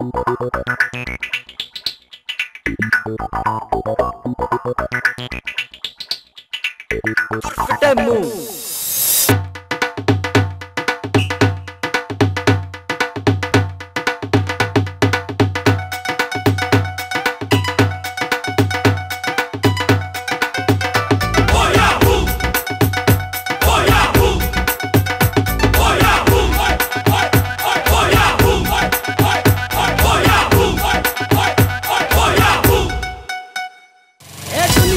Thank you.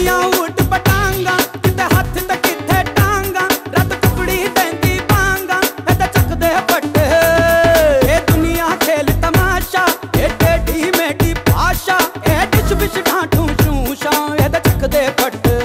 ਇਹ ਉਲਟ ਪਟਾਂਗਾ, ਕਿਤੇ ਹੱਥ ਤੇ ਕਿੱਥੇ ਟਾਂਗਾ, ਰੱਤ ਟੁਕੜੀ ਪੈਂਦੀ ਪਾਂਗਾ ਇਹ ਤਾਂ ਚੱਕਦੇ ਫੱਟੇ। ਇਹ ਦੁਨੀਆ ਖੇਲ ਤਮਾਸ਼ਾ, ਇਹ ਟੇਢੀ ਮੇਢੀ ਭਾਸ਼ਾ ਇਹ ਡਿਸ਼ ਵਿਸ਼ ਢਾਂਠੂ ਸ਼ੂਸ਼ਾ ਇਹ ਚੱਕਦੇ ਫੱਟੇ।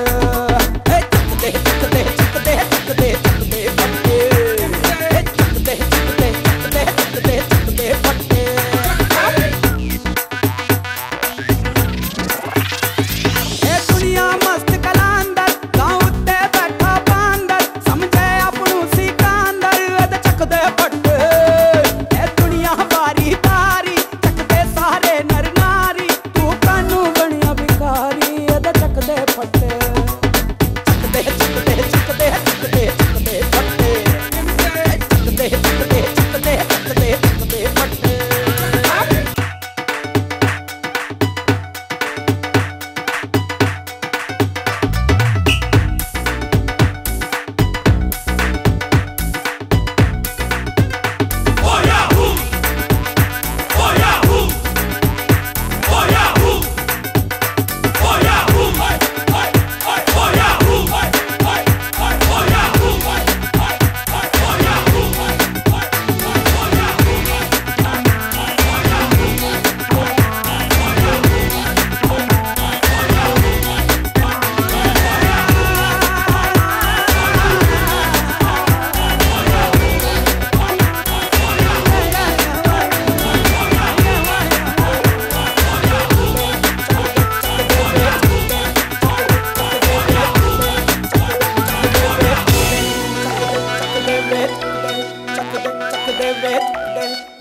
chuck-a-day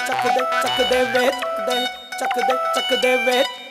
chaco de, chaco chuck a chuck chaco de, chaco de red.